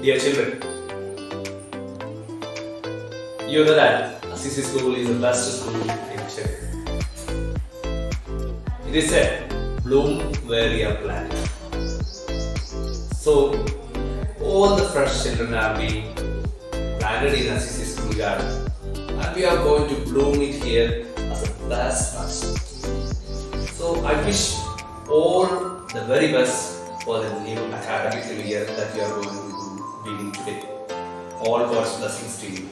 Dear children, you know that Assisi school is the best school in Chennur. It is said, bloom where you are planted. So, all the fresh children are being planted in Assisi school garden and we are going to bloom it here as a best action. So I wish all the very best for the new academic year that you are going to begin today. All God's blessings to you.